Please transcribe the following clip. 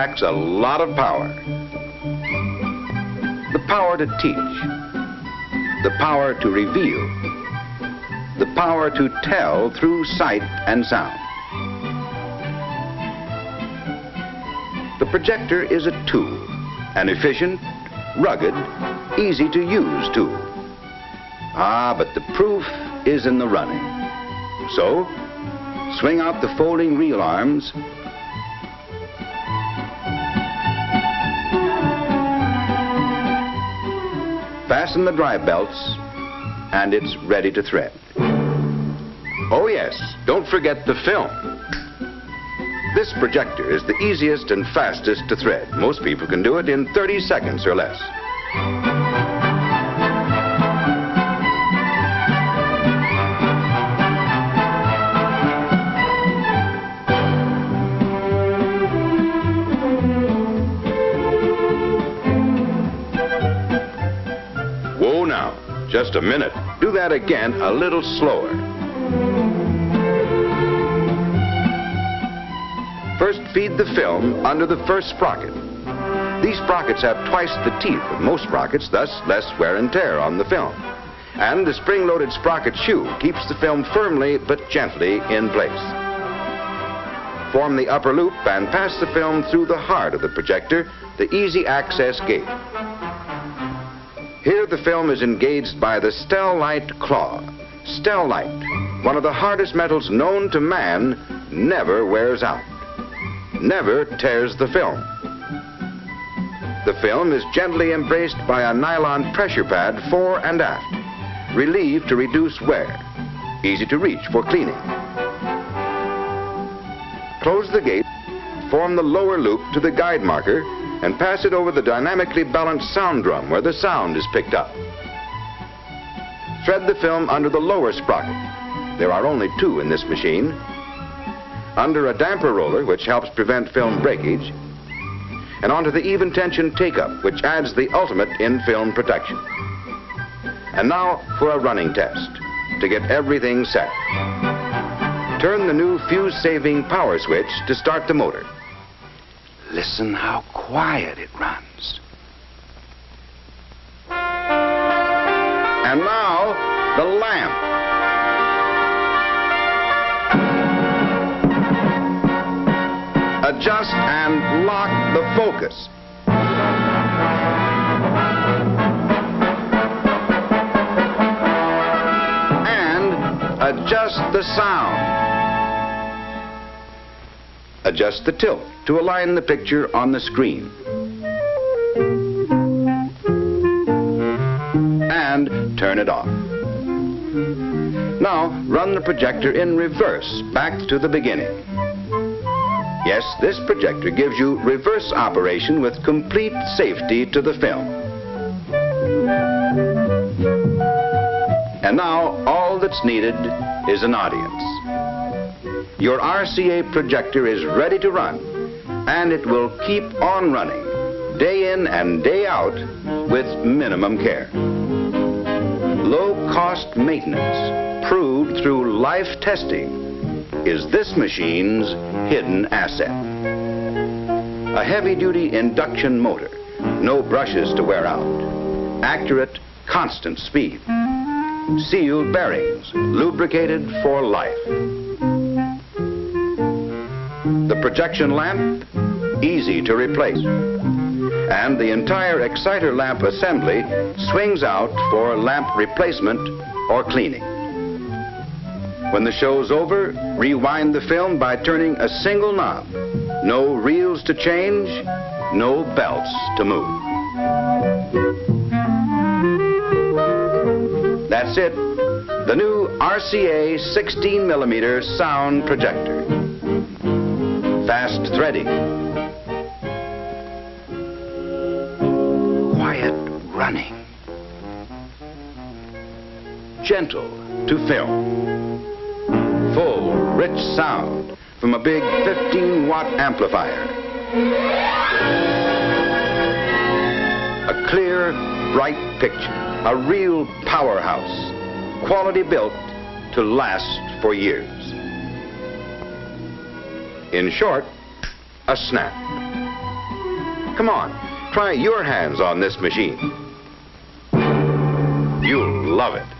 packs a lot of power. The power to teach, the power to reveal, the power to tell through sight and sound. The projector is a tool, an efficient, rugged, easy to use tool. Ah, but the proof is in the running. So, swing out the folding reel arms fasten the drive belts, and it's ready to thread. Oh yes, don't forget the film. This projector is the easiest and fastest to thread. Most people can do it in 30 seconds or less. Just a minute. Do that again a little slower. First, feed the film under the first sprocket. These sprockets have twice the teeth of most sprockets, thus less wear and tear on the film. And the spring-loaded sprocket shoe keeps the film firmly but gently in place. Form the upper loop and pass the film through the heart of the projector, the easy access gate. Here the film is engaged by the Stellite claw. Stellite, one of the hardest metals known to man, never wears out never tears the film. The film is gently embraced by a nylon pressure pad fore and aft, relieved to reduce wear, easy to reach for cleaning. Close the gate, form the lower loop to the guide marker, and pass it over the dynamically balanced sound drum where the sound is picked up. Thread the film under the lower sprocket. There are only two in this machine, under a damper roller, which helps prevent film breakage, and onto the even tension take-up, which adds the ultimate in film protection. And now for a running test to get everything set. Turn the new fuse-saving power switch to start the motor. Listen how quiet it runs. And now, the lamp. adjust and lock the focus. And adjust the sound. Adjust the tilt to align the picture on the screen. And turn it off. Now, run the projector in reverse back to the beginning. Yes, this projector gives you reverse operation with complete safety to the film. And now, all that's needed is an audience. Your RCA projector is ready to run, and it will keep on running, day in and day out, with minimum care. Low-cost maintenance, proved through life testing, is this machine's hidden asset. A heavy-duty induction motor, no brushes to wear out, accurate, constant speed, sealed bearings, lubricated for life. The projection lamp, easy to replace. And the entire exciter lamp assembly swings out for lamp replacement or cleaning. When the show's over, rewind the film by turning a single knob. No reels to change, no belts to move. That's it. The new RCA 16 millimeter sound projector. Fast threading. Quiet running. Gentle to film full, rich sound from a big 15-watt amplifier. A clear, bright picture, a real powerhouse, quality built to last for years. In short, a snap. Come on, try your hands on this machine. You'll love it.